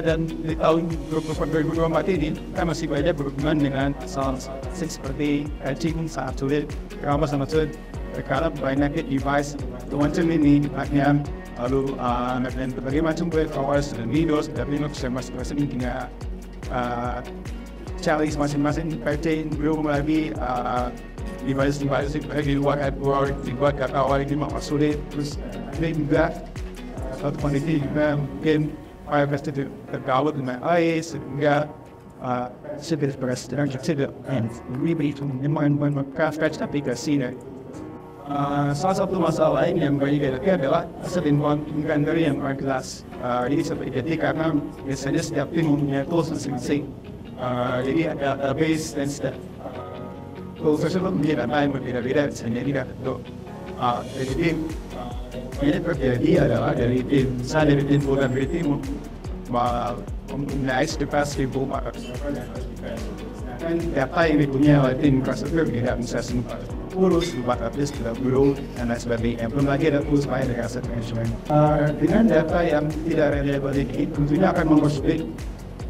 Dan di tahun 2024 ini, kita masih banyak berhubungan dengan soal seperti cacing saat sulit, ramah sama sulit, perkara banyak device, macam ini, maknya lalu uh, dan berbagai macam web hours dan videos, dan Linux yang masing-masing punya uh, challenge masing-masing, pertain belum lagi uh, device-device di luar AdWords, di luar kata awal ini sulit, terus ini juga satu kondisi juga mungkin Itu tergawat dengan air sehingga uh, sibir presiden juga and really itu memang craft scratch aplikasi Uh, salah satu masalah lain yang bagi kita adalah sedimpun dari yang orang kelas. Uh, jadi seperti karena biasanya setiap tim mempunyai tools masing-masing. Uh, jadi ada database dan setiap tools tersebut menjadi apa yang berbeda-beda misalnya tidak untuk uh, jadi tim ini terjadi adalah dari tim saya dari tim vulnerability mempunyai capacity maka dan data yang dipunyai oleh tim infrastruktur tidak bisa semua urus, buat habis tidak belum dan lain sebagainya. Belum lagi ada tools lain dari asset management. Uh, dengan data yang tidak reliable ini, tentunya akan mempersulit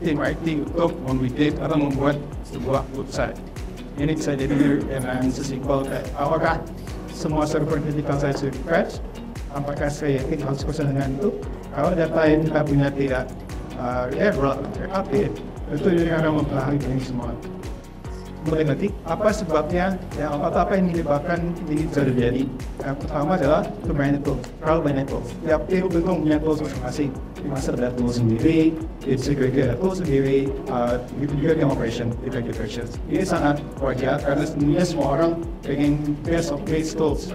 tim IT untuk membuat atau membuat sebuah website. Ini bisa jadi dengan sesimpel apakah semua server digital saya crash apakah saya yakin harus berusaha dengan itu? Kalau data yang kita punya tidak uh, reliable terupdate itu juga akan mempengaruhi ini semua. Mulai nanti apa sebabnya ya apa apa yang menyebabkan ini terjadi? Yang pertama adalah domain itu terlalu banyak tools tiap tim tentu punya tools masing-masing. Masa ada tools sendiri di security ada tools sendiri uh, juga di operation di operations ini sangat wajar karena sebenarnya semua orang pengen best of best tools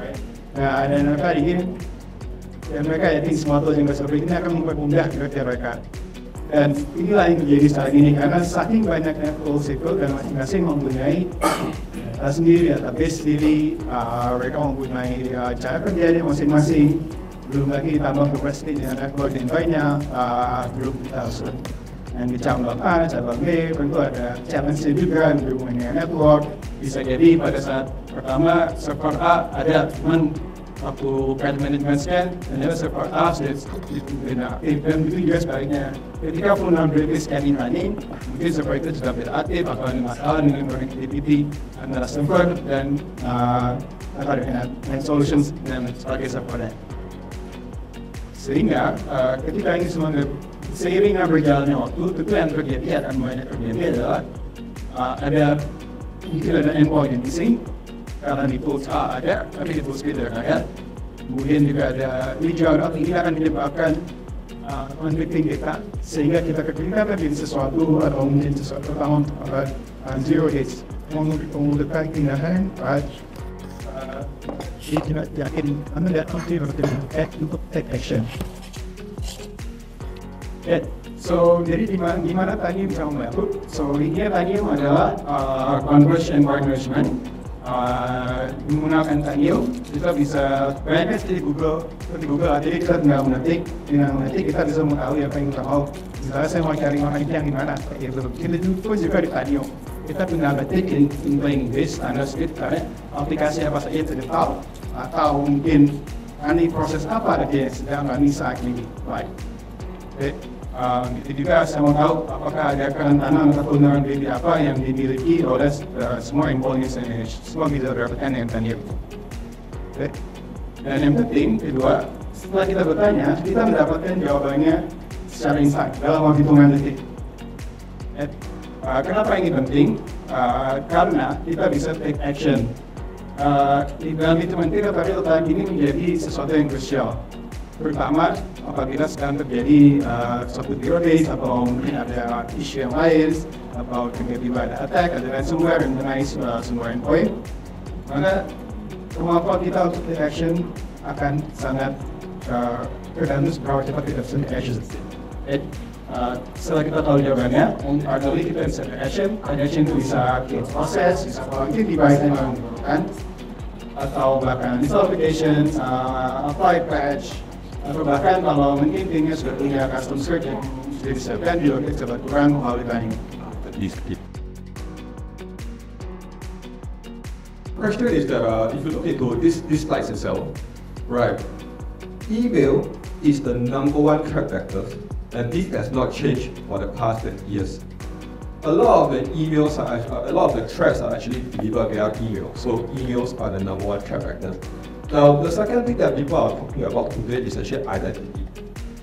nah dan ingin dan mereka yakin semua tools yang seperti ini akan mempermudah kerja mereka. Dan inilah yang terjadi saat ini karena saking banyaknya tools itu dan masing-masing mempunyai uh, sendiri database sendiri uh, mereka mempunyai uh, cara kerjanya masing-masing. Belum lagi ditambah capacity dengan network yang banyak uh, belum kita yang di cabang A, cabang B, tentu ada challenge juga di hubungannya network. Bisa jadi pada saat pertama server A ada teman aku credit management scan dan ada support apps dan aktif dan itu juga sebaliknya ketika vulnerability scanning running mungkin server itu sudah tidak aktif atau ada masalah dengan connectivity antara server dan uh, apa dengan solutions dan sebagai servernya sehingga uh, ketika ini semua seiring berjalannya waktu tentu yang terjadi akan banyak terjadi adalah uh, ada mungkin ada endpoint yang missing karena di A ada, tapi di tools B ada. Kemudian juga ada hijau ini akan menyebabkan uh, conflicting data sehingga kita ketika terjadi sesuatu atau mungkin sesuatu pertama uh, zero hits menggunakan tindakan uh, tidak yakin anda tidak mungkin untuk take action. Yeah. So, jadi di mana, di mana tadi bisa membantu? So, ini tadi adalah uh, conversion management uh, menggunakan Tanyo kita bisa banyak di Google. Di Google jadi kita tinggal mengetik dengan mengetik kita bisa mengetahui apa yang kita mau. Misalnya saya mau cari orang yang di mana gitu kita juga di Tanyo kita tinggal mengetik in, in English standar script karena aplikasi apa saja tahu. Atau mungkin ini proses apa yang sedang kami saat ini baik. Okay. Uh, itu juga saya mau tahu apakah ada kerentanan atau kebenaran baby apa yang dimiliki oleh uh, semua employees Indonesia, semua bisa dapatkan yang tanya. Okay. Dan yang penting, kedua, setelah kita bertanya, kita mendapatkan jawabannya secara instan dalam waktu hitungan detik. Okay. Uh, kenapa ini penting? Uh, karena kita bisa take action. Uh, dalam hitungan detik, tadi ini menjadi sesuatu yang krusial terutama apabila sedang terjadi uh, suatu terroris atau mungkin ada isu yang lain atau tiba-tiba ada attack, ada ransomware yang mengenai uh, semua endpoint maka kemampuan kita untuk take action akan sangat uh, tergantung seberapa cepat kita bisa take action. Eh, uh, setelah kita tahu jawabannya, artinya kita bisa action, action itu bisa kita proses, bisa mungkin device yang membutuhkan atau bahkan install applications, uh, apply patch, atau bahkan kalau mungkin timnya sudah punya custom script yang sudah disiapkan juga kita coba kurang kalau ditanya. Question is that uh, if you look into this this slide itself, right? Email is the number one threat vector and this has not changed for the past 20 years. A lot of the emails are, a lot of the threats are actually delivered via email, so emails are the number one threat vector. Now, the second thing that people are talking about today is actually identity.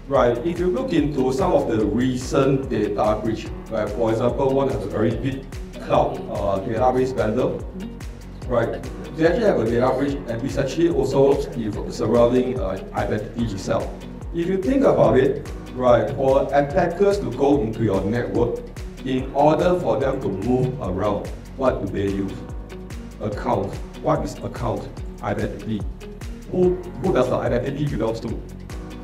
Right, if you look into some of the recent data breach, right, for example, one has a very big cloud uh, database vendor, right, they actually have a data breach and it's actually also the surrounding uh, identity itself. If you think about it, right, for attackers to go into your network, in order for them to move around, what do they use? Account. What is account? Identity. Who, who does the identity belongs to?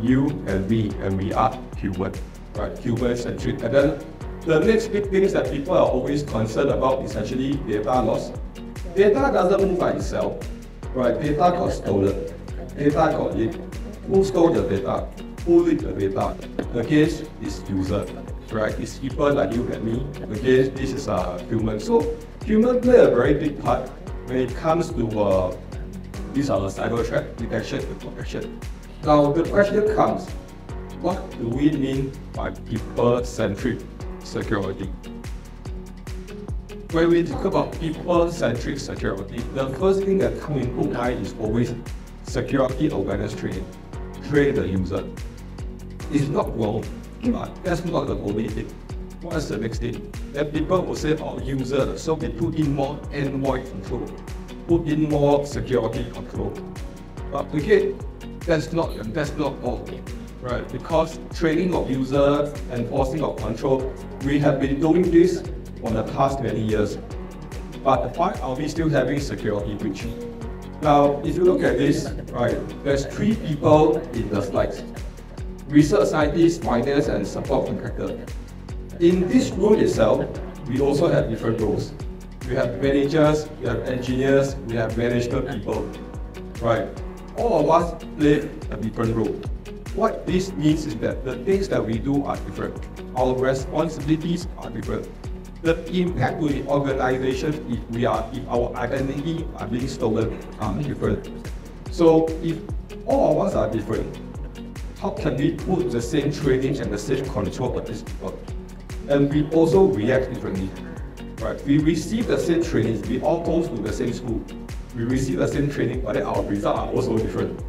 You and me, and we are human, right? Human centric. And then the next big thing that people are always concerned about is actually data loss. Data doesn't move by itself, right? Data got stolen. Data got leaked. Who stole the data? Who leaked the data? Against this user, right? It's people like you and me. Against this is a human. So human play a very big part when it comes to uh, these are the cyber detection and protection. Now the question comes, what do we mean by people-centric security? When we talk about people-centric security, the first thing that comes into mind is always security awareness training. Train the user. It's not wrong, but that's not the only thing. What's the next thing? Then people will say, oh, user, so we put in more endpoint control, put in more security control. But again, that's not that's not all, right? Because training of users, and forcing of control, we have been doing this for the past many years. But why are we still having security breach? Now, if you look at this, right, there's three people in the slides. Research scientists, miners, and support contractor. In this room itself, we also have different roles. We have managers, we have engineers, we have management people, right? All of us play a different role. What this means is that the things that we do are different. Our responsibilities are different the impact to the organization if we are if our identity are being stolen are different. So if all of us are different, how can we put the same training and the same control on these people? And we also react differently. Right? We receive the same training, we all go to the same school. We receive the same training, but our results are also different.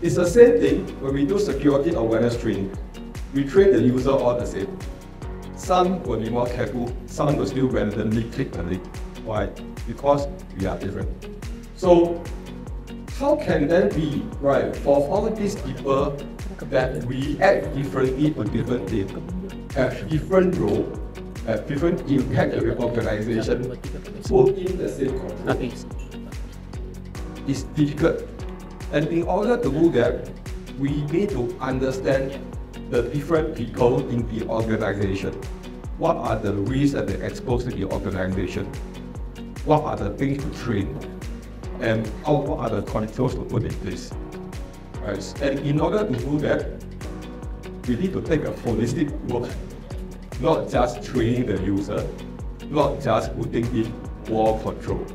It's the same thing when we do security awareness training. We train the user all the same. Some will be more careful, some will still randomly click the link. Why? Because we are different. So how can that be, right, for all these people that we act differently on different things, have different role, have different impact on the organization, put in the same control? It's difficult. And in order to do that, we need to understand the different people in the organization. What are the risks that they expose to the organization? What are the things to train? And what are the controls to put in place? Right? And in order to do that, we need to take a holistic look, not just training the user, not just putting in more control.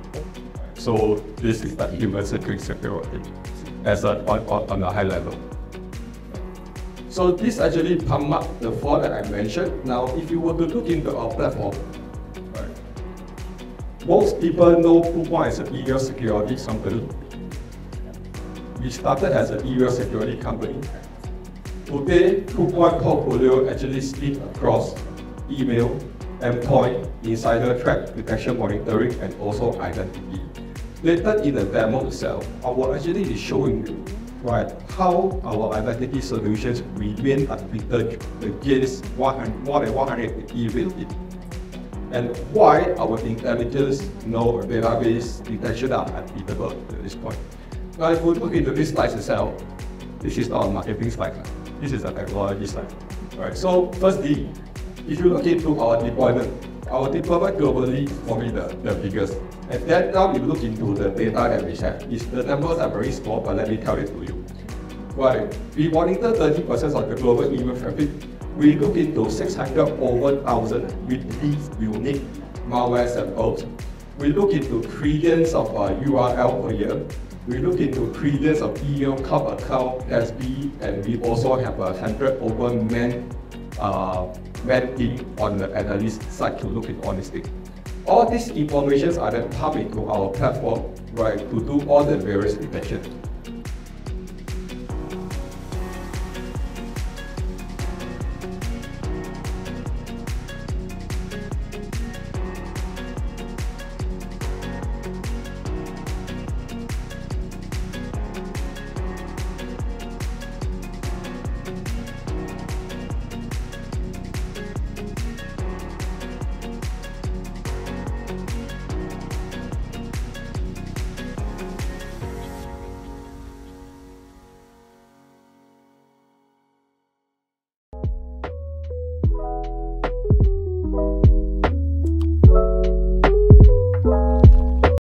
So this is the human-centric security as a, on, on a high level. So this actually pump up the four that I mentioned. Now, if you were to look into our platform, most people know Proofpoint as an email security company. We started as an email security company. Today, Proofpoint portfolio actually split across email, endpoint, insider threat detection monitoring, and also identity. Later in the demo itself, I will actually be showing you right, how our identity solutions remain unbeaten against 100, more than 100 events and why our intelligence know database detection are unbeatable at this point. Now, if we look into this slide itself, this is not a marketing slide. This is a technology slide. Right. So, firstly, if you look into our deployment, our deployment globally for the, the biggest. And then now we look into the data that we have. Is the numbers are very small, but let me tell it to you. Right, we monitor 30% of the global email traffic. We look into 600 over 1,000 these unique malware samples. We look into trillions of uh, URL per year. We look into trillions of email club account SB, and we also have a hundred over man uh, in on the analyst side to look into honesty. All these informations are then public to our platform, right, to do all the various detection.